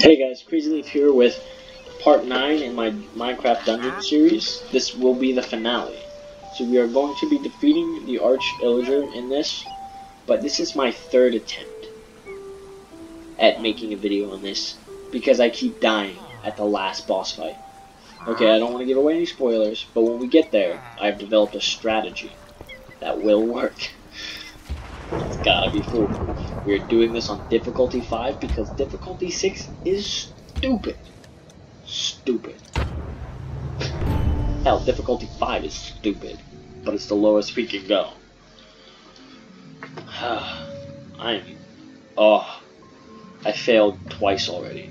Hey guys, Crazy Leaf here with part 9 in my Minecraft Dungeon series. This will be the finale. So we are going to be defeating the Arch Illager in this, but this is my third attempt at making a video on this, because I keep dying at the last boss fight. Okay, I don't want to give away any spoilers, but when we get there, I've developed a strategy that will work. It's gotta be foolproof. We're doing this on difficulty 5 because difficulty 6 is stupid. Stupid. Hell, difficulty 5 is stupid, but it's the lowest we can go. I'm. Oh. I failed twice already.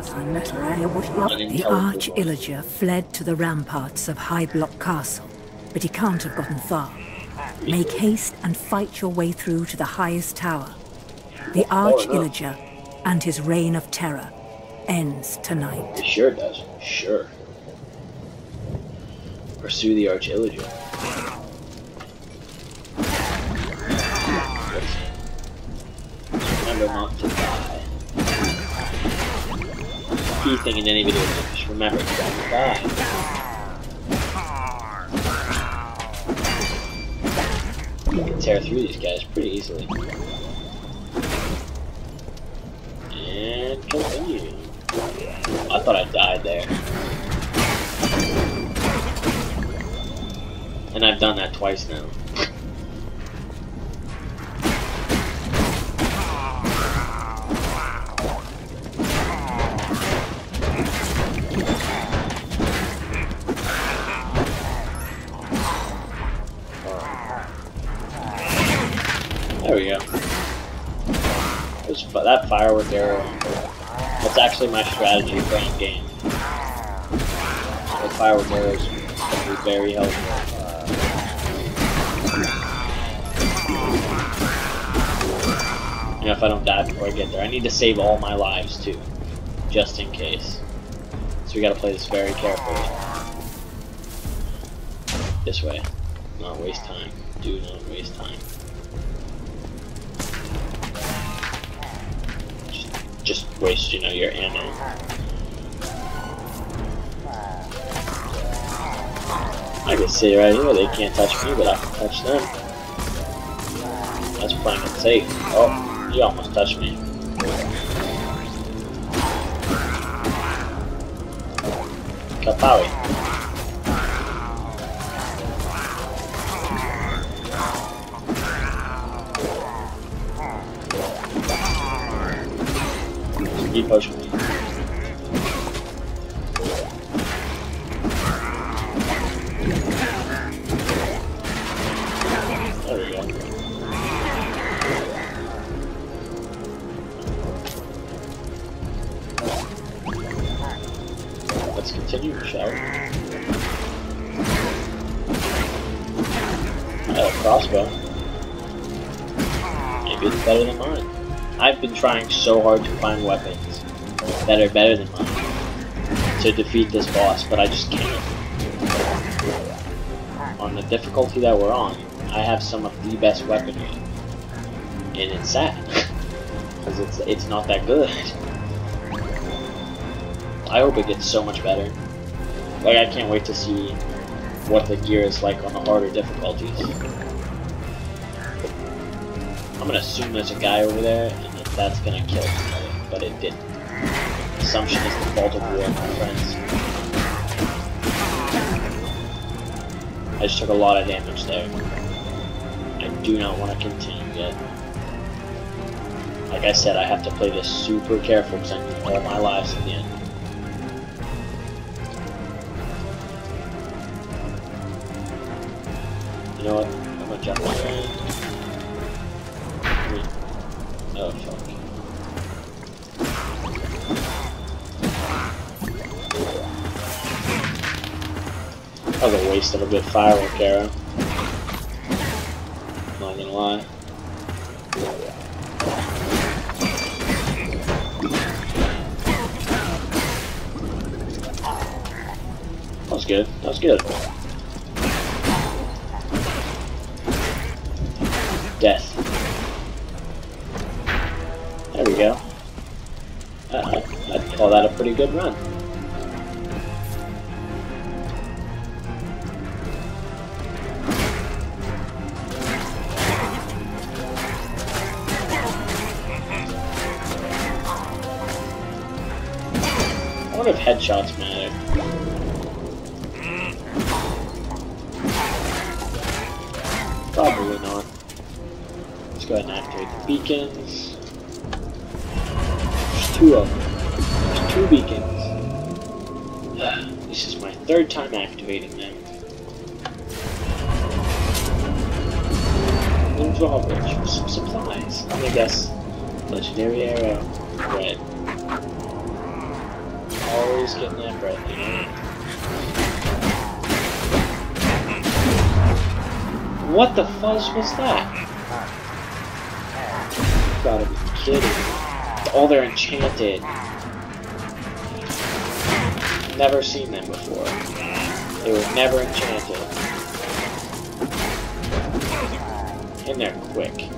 The Arch Illager fled to the ramparts of High Block Castle, but he can't have gotten far. Make haste and fight your way through to the highest tower. The Arch Illager and his reign of terror ends tonight. It sure does. Sure. Pursue the Arch Illager. Remember not to die. Key thing in any video game, just remember, don't die. You can tear through these guys pretty easily. And continue. I thought I died there. And I've done that twice now. Firework arrow. That's actually my strategy for end game. The firework arrows can be very helpful. You know, if I don't die before I get there. I need to save all my lives too. Just in case. So we gotta play this very carefully. This way. Not waste time. Do not waste time. Waste, you know, your ammo. I can see right here, they can't touch me, but I can touch them. That's playing it safe. Oh, you almost touched me. Kapawi. It's better than mine. I've been trying so hard to find weapons that are better than mine to defeat this boss, but I just can't. On the difficulty that we're on, I have some of the best weaponry, and it's sad because it's it's not that good. I hope it gets so much better. Like I can't wait to see what the gear is like on the harder difficulties. I'm gonna assume there's a guy over there, and that that's gonna kill somebody, but it didn't. Assumption is the fault of war, my friends. I just took a lot of damage there. I do not want to continue yet. Like I said, I have to play this super careful because I need all my lives at the end. You know what? I'm gonna jump. Oh. That was a waste of a good firework arrow. Not gonna lie. That was good. That was good. Death. There we go. Uh, I'd call that a pretty good run. I wonder if headshots matter. Probably not. Let's go ahead and activate the beacons. Two of them. There's two beacons. this is my third time activating them. Blue drawbridge for some supplies. I'm gonna guess legendary arrow, red. Always getting that bread? What the fuzz was that? Gotta be kidding. Oh, they're enchanted. Never seen them before. They were never enchanted. And they're quick.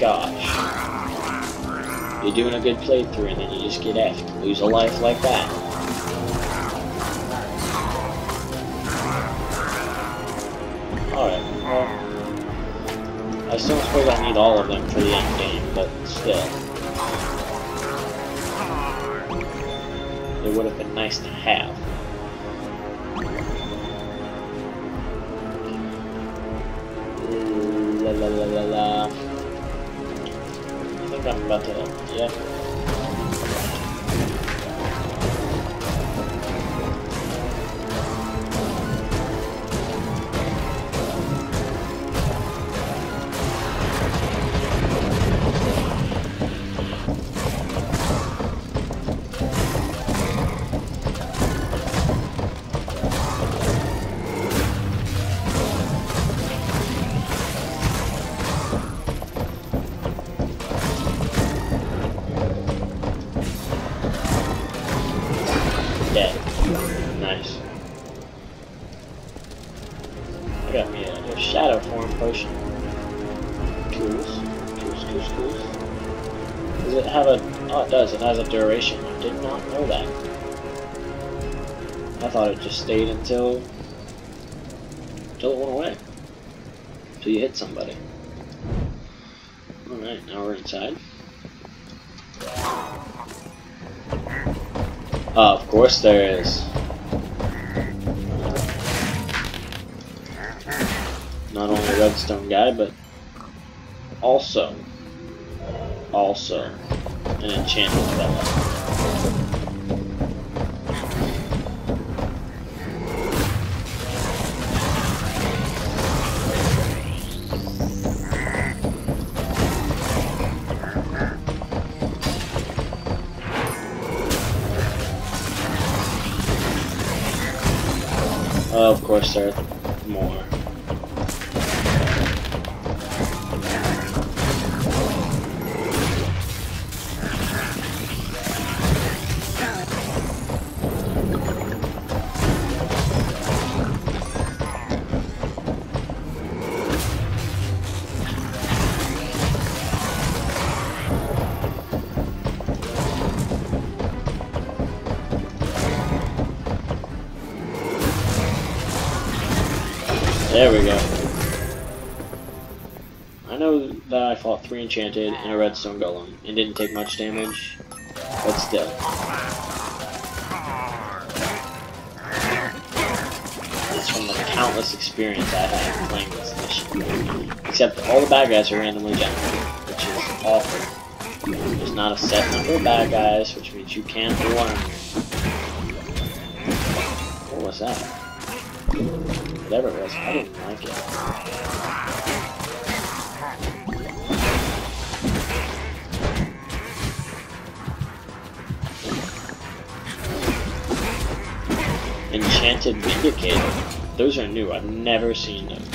Gosh. You're doing a good playthrough and then you just get effed. Lose a life like that. Alright, well... I still suppose I need all of them for the end game, but still. It would have been nice to have. La la la la la. I think I'm about to, yeah. It. Has a duration. I did not know that. I thought it just stayed until... Until it went away. Until you hit somebody. Alright, now we're inside. Uh, of course there is. Not only redstone guy, but also, also an enchanted fella. Uh, of course there are more. There we go. I know that I fought three enchanted and a redstone golem and didn't take much damage, but still. It's from the countless experience I had playing this mission. Except all the bad guys are randomly generated, which is awful. There's not a set number of bad guys, which means you can't learn. What was that? Whatever it was, I didn't like it. Enchanted Vindicator. Those are new. I've never seen those.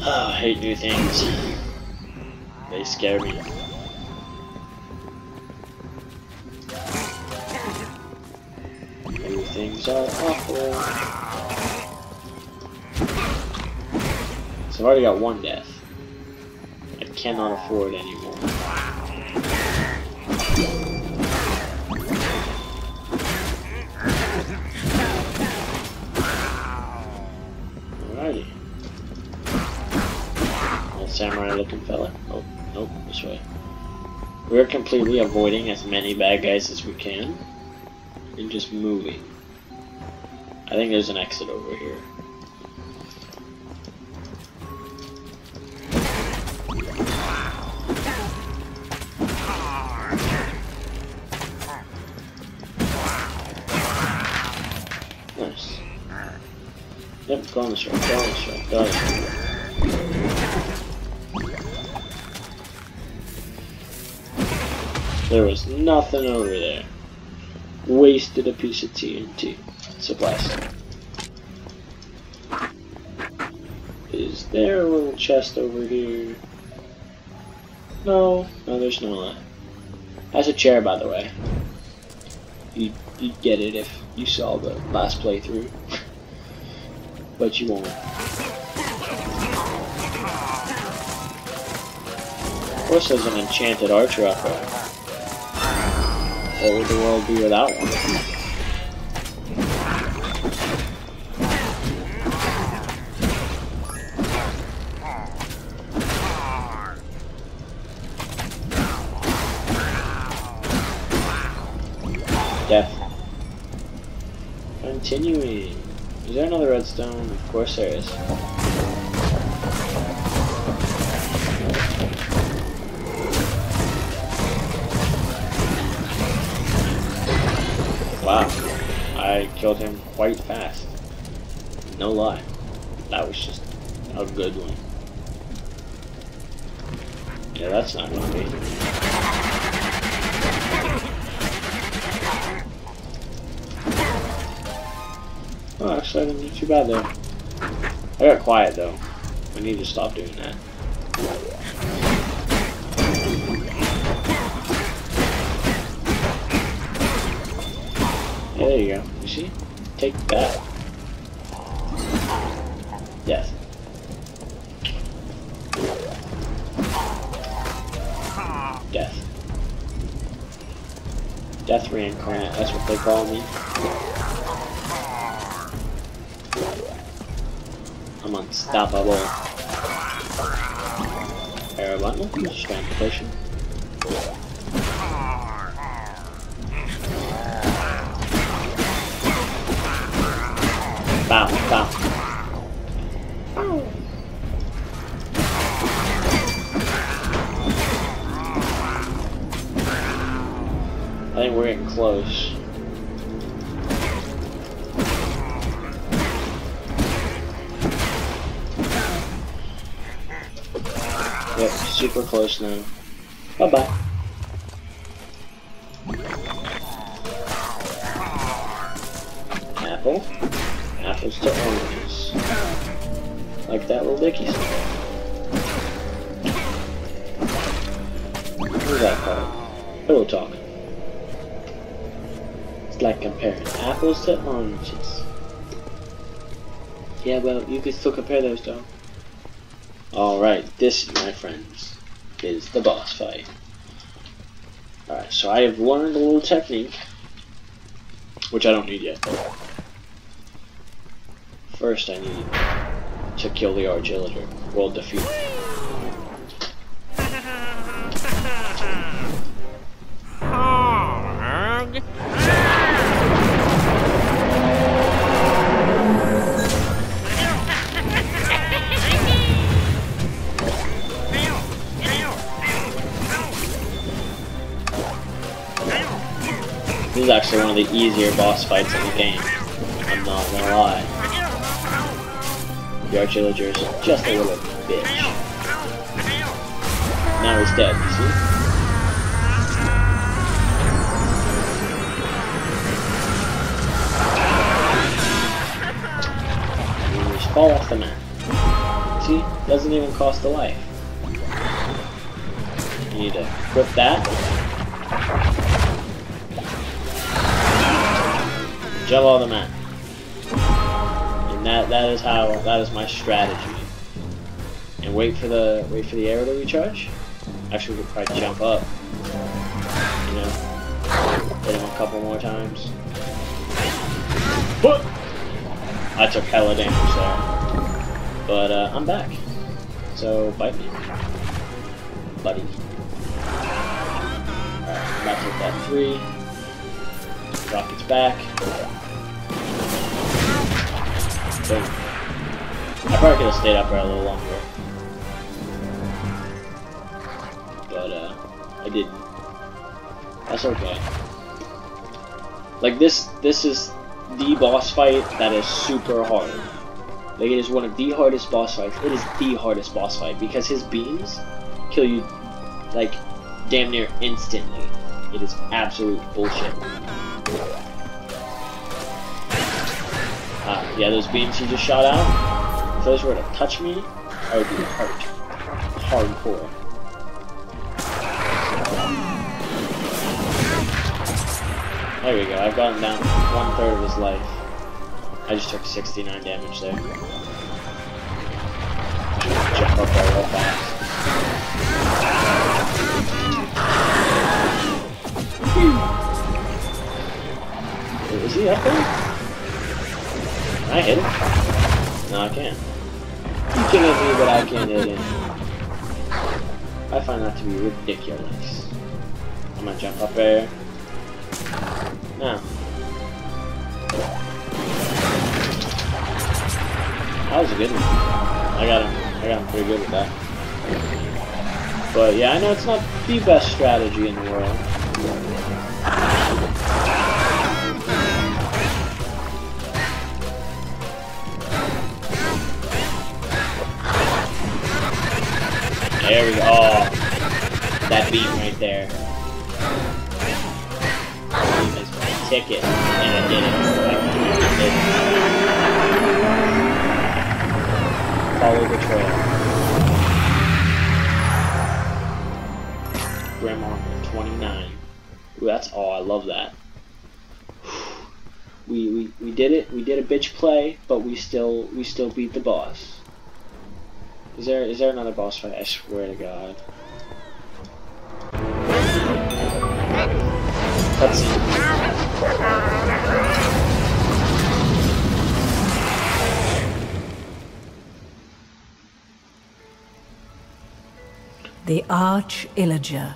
Oh, I hate new things. They scare me. So I've already got one death. I cannot afford anymore. Alrighty. Little samurai looking fella. Oh, nope, this way. We're completely avoiding as many bad guys as we can. And just moving. I think there's an exit over here. Nice. Yep, go on this way, go on this way, go on this way. There was nothing over there. Wasted a piece of TNT. Blast. Is there a little chest over here? No, no, there's no. Uh, that's a chair, by the way. You you get it if you saw the last playthrough, but you won't. Of course, there's an enchanted archer up there. What would the world be without one? Of course there is. Wow. I killed him quite fast. No lie. That was just a good one. Yeah, that's not gonna be. Oh, actually, I didn't do too bad there. I got quiet though. I need to stop doing that. Yeah, there you go. You see? Take that. Death. Death. Death reincarnate, that's what they call me. I'm unstoppable. Potion. Bow, bow. I think we're getting close. Yep, super close now. Bye bye. Apple. Apples to oranges. Like that little Dicky. What's that called? Pillow talk. It's like comparing apples to oranges. Yeah, well, you could still compare those though. Alright, this, my friends, is the boss fight. Alright, so I have learned a little technique, which I don't need yet. First, I need to kill the Arch Illager. World defeat. Actually one of the easier boss fights in the game. I'm not gonna lie. The Arch Illager is just a little bitch. Now he's dead, you see? Fall off the map. See? Doesn't even cost a life. You need to equip that. On the map. And that that is how that is my strategy. and wait for the wait for the arrow to recharge. Actually, we could probably jump up. You know, hit him a couple more times. But I took hella damage there, but uh, I'm back. So bite me, buddy. Alright, I'm about to hit that three. Rocket's back. Boom. I probably could have stayed up there a little longer. But, uh, I didn't. That's okay. Like, this, this is the boss fight that is super hard. Like, it is one of the hardest boss fights. It is the hardest boss fight, because his beams kill you, like, damn near instantly. It is absolute bullshit. Ah, yeah, those beams he just shot out, if those were to touch me, I would be hurt. Hardcore. There we go, I've gotten down one third of his life. I just took 69 damage there. Jump up there real fast. Is he up there? Can I hit him? No, I can't. You can hit me, but I can't hit him. I find that to be ridiculous. I'm gonna jump up there. Now. That was a good one. I got him. I got him pretty good with that. But yeah, I know it's not the best strategy in the world. There we go. Oh, that beat right there. Ticket, and I did it. Follow the trail. Grandma 29. Ooh, that's oh, I love that. We, we we did it. We did a bitch play, but we still we still beat the boss. Is there is there another boss fight? I swear to God. The Arch Illager,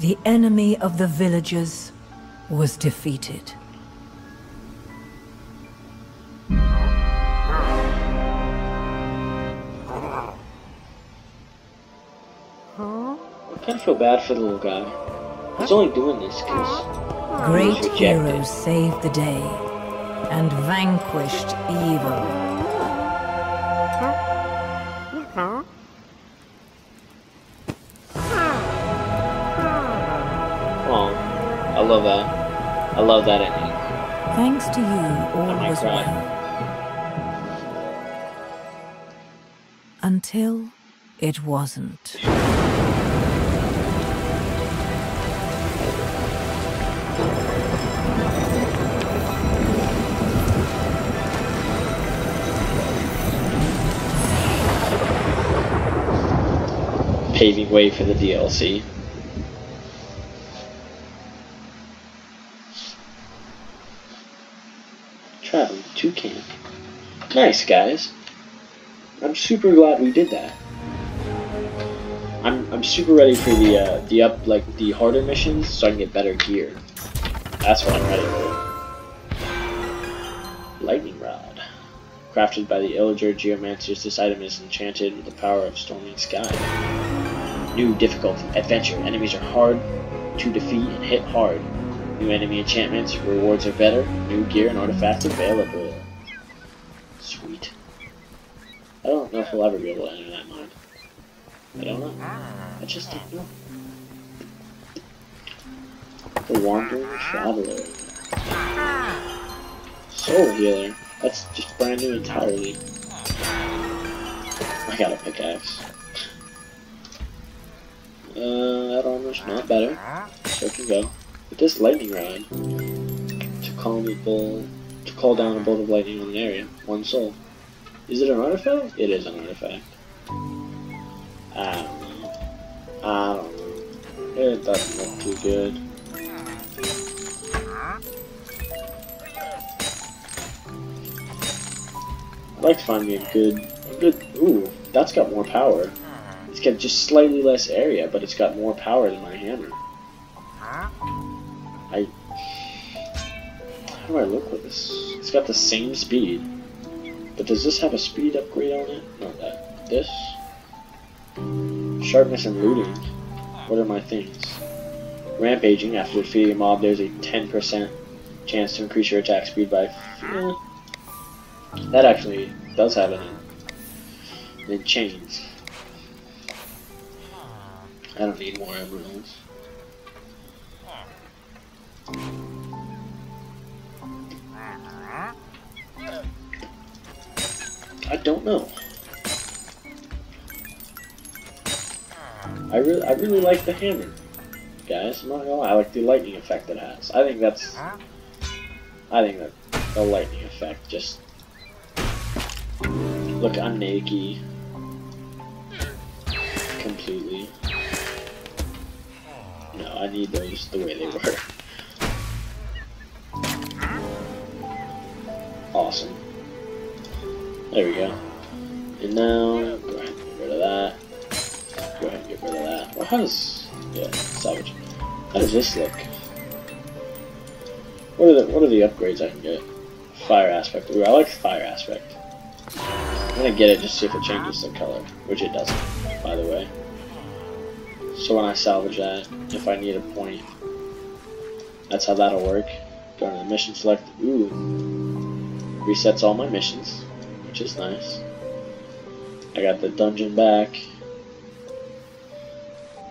the enemy of the villagers, was defeated. Feel bad for the little guy. He's only doing this because Great heroes saved the day and vanquished evil. oh, I love that. I love that ending. Thanks to you, all might was well. Until it wasn't. Paving way for the DLC. Traveling to camp. Nice guys. I'm super glad we did that. I'm I'm super ready for the uh, the up like the harder missions so I can get better gear. That's what I'm ready for. Lightning rod. Crafted by the Illager Geomancers, this item is enchanted with the power of storming sky. New difficulty, adventure. Enemies are hard to defeat and hit hard. New enemy enchantments, rewards are better. New gear and artifacts available. Sweet. I don't know if we'll ever be able to enter that mine. I don't know. I just don't know. The Wandering Traveler. Soul Healer. That's just brand new entirely. I got a pickaxe. Uh, that armor's not better. So it can go. But this lightning rod to call me bull to call down a bolt of lightning on an area. One soul. Is it an artifact? It is an artifact. I don't know. I don't know. It doesn't look too good. I'd like to find me a good, a good, ooh, that's got more power. It's got just slightly less area, but it's got more power than my hammer. I, how do I look with this? It's got the same speed, but does this have a speed upgrade on it? Not that. This? Sharpness and looting. What are my things? Rampaging, after defeating a mob, there's a 10% chance to increase your attack speed by... Eh, that actually does have an in chains. I don't need more emeralds. I don't know. I really, I really like the hammer, guys. I'm not gonna lie. I like the lightning effect it has. I think that's, I think that the lightning effect just Look, I'm naked. Completely. I need those the way they were. Awesome. There we go. And now, go ahead and get rid of that. Go ahead and get rid of that. Well, how does... Yeah, salvage. How does this look? What are the, what are the upgrades I can get? Fire aspect. Ooh, I like fire aspect. I'm gonna get it just to see if it changes the color, which it doesn't, by the way. So when I salvage that, if I need a point, that's how that'll work. Go to the mission select, ooh, resets all my missions, which is nice. I got the dungeon back.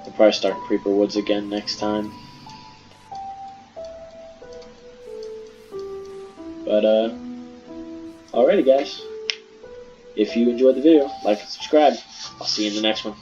We'll probably start Creeper Woods again next time. But, uh, alrighty guys. If you enjoyed the video, like and subscribe. I'll see you in the next one.